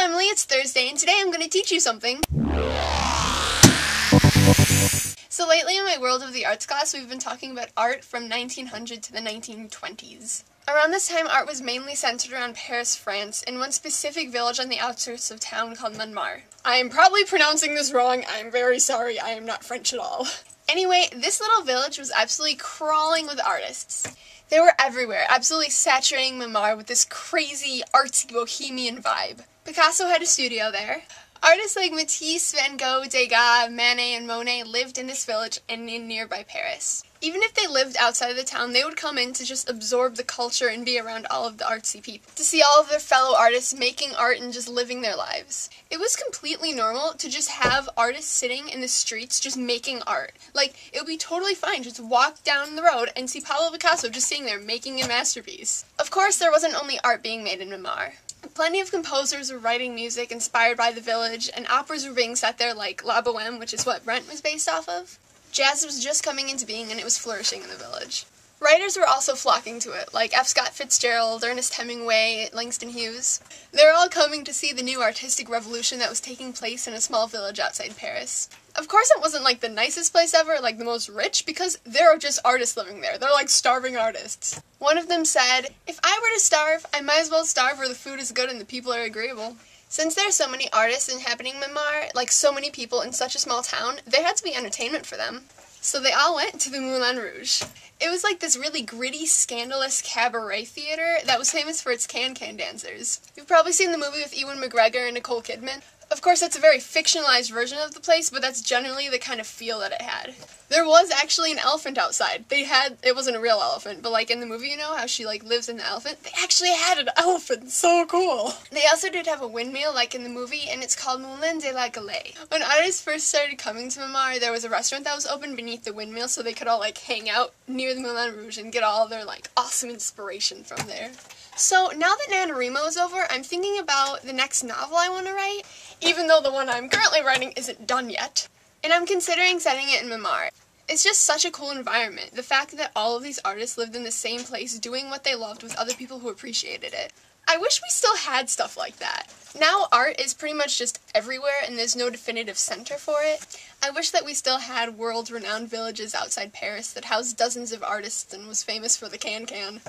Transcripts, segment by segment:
Emily, it's Thursday, and today I'm going to teach you something. So lately in my World of the Arts class, we've been talking about art from 1900 to the 1920s. Around this time, art was mainly centered around Paris, France, in one specific village on the outskirts of town called Montmartre. I am probably pronouncing this wrong, I am very sorry, I am not French at all. Anyway, this little village was absolutely crawling with artists. They were everywhere, absolutely saturating Montmartre with this crazy, artsy, bohemian vibe. Picasso had a studio there. Artists like Matisse, Van Gogh, Degas, Manet, and Monet lived in this village and in nearby Paris. Even if they lived outside of the town, they would come in to just absorb the culture and be around all of the artsy people. To see all of their fellow artists making art and just living their lives. It was completely normal to just have artists sitting in the streets just making art. Like, it would be totally fine just walk down the road and see Pablo Picasso just sitting there making a masterpiece. Of course, there wasn't only art being made in Montmartre. Plenty of composers were writing music inspired by the village, and operas were being set there like La Boheme, which is what Rent was based off of. Jazz was just coming into being and it was flourishing in the village. Writers were also flocking to it, like F. Scott Fitzgerald, Ernest Hemingway, Langston Hughes. They were all coming to see the new artistic revolution that was taking place in a small village outside Paris. Of course, it wasn't like the nicest place ever, like the most rich, because there are just artists living there. They're like starving artists. One of them said, If I were to starve, I might as well starve where the food is good and the people are agreeable. Since there are so many artists inhabiting Montmartre, like so many people in such a small town, there had to be entertainment for them. So they all went to the Moulin Rouge. It was like this really gritty, scandalous cabaret theater that was famous for its can-can dancers. You've probably seen the movie with Ewan McGregor and Nicole Kidman. Of course, that's a very fictionalized version of the place, but that's generally the kind of feel that it had. There was actually an elephant outside. They had, it wasn't a real elephant, but like in the movie, you know, how she like lives in the elephant? They actually had an elephant. So cool. They also did have a windmill like in the movie, and it's called Moulin de la Galette. When artists first started coming to Montmartre, there was a restaurant that was open beneath the windmill so they could all like hang out near the Moulin Rouge and get all their like awesome inspiration from there. So now that NaNoWriMo is over, I'm thinking about the next novel I want to write, even though the one I'm currently writing isn't done yet. And I'm considering setting it in Montmartre. It's just such a cool environment. The fact that all of these artists lived in the same place doing what they loved with other people who appreciated it. I wish we still had stuff like that. Now art is pretty much just everywhere and there's no definitive center for it. I wish that we still had world-renowned villages outside Paris that housed dozens of artists and was famous for the can-can.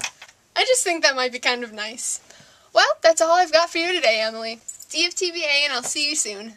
I just think that might be kind of nice. Well, that's all I've got for you today, Emily. DFTBA, and I'll see you soon.